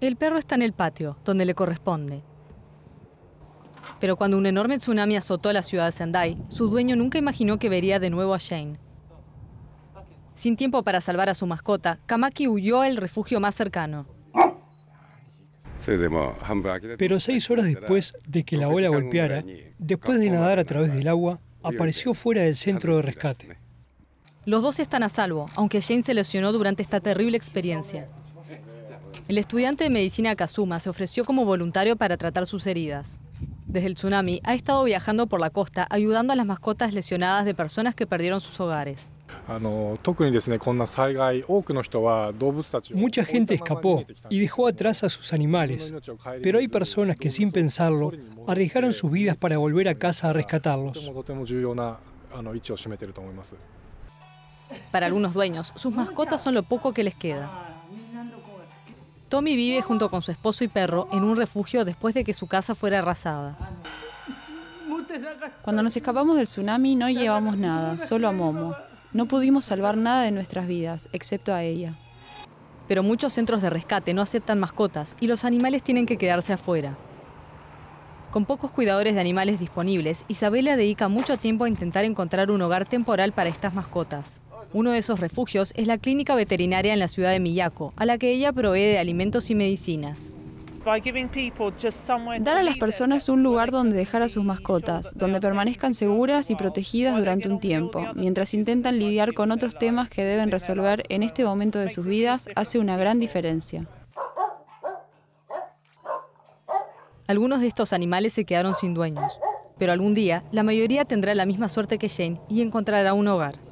El perro está en el patio, donde le corresponde. Pero cuando un enorme tsunami azotó la ciudad de Sendai, su dueño nunca imaginó que vería de nuevo a Shane. Sin tiempo para salvar a su mascota, Kamaki huyó al refugio más cercano. Pero seis horas después de que la ola golpeara, después de nadar a través del agua, apareció fuera del centro de rescate. Los dos están a salvo, aunque Jane se lesionó durante esta terrible experiencia. El estudiante de medicina Kazuma se ofreció como voluntario para tratar sus heridas. Desde el tsunami ha estado viajando por la costa ayudando a las mascotas lesionadas de personas que perdieron sus hogares. Mucha gente escapó y dejó atrás a sus animales, pero hay personas que sin pensarlo arriesgaron sus vidas para volver a casa a rescatarlos. Para algunos dueños, sus mascotas son lo poco que les queda. Tommy vive junto con su esposo y perro en un refugio después de que su casa fuera arrasada. Cuando nos escapamos del tsunami no llevamos nada, solo a Momo. No pudimos salvar nada de nuestras vidas, excepto a ella. Pero muchos centros de rescate no aceptan mascotas y los animales tienen que quedarse afuera. Con pocos cuidadores de animales disponibles, Isabela dedica mucho tiempo a intentar encontrar un hogar temporal para estas mascotas. Uno de esos refugios es la clínica veterinaria en la ciudad de Miyako, a la que ella provee de alimentos y medicinas. Dar a las personas un lugar donde dejar a sus mascotas, donde permanezcan seguras y protegidas durante un tiempo, mientras intentan lidiar con otros temas que deben resolver en este momento de sus vidas, hace una gran diferencia. Algunos de estos animales se quedaron sin dueños, pero algún día la mayoría tendrá la misma suerte que Jane y encontrará un hogar.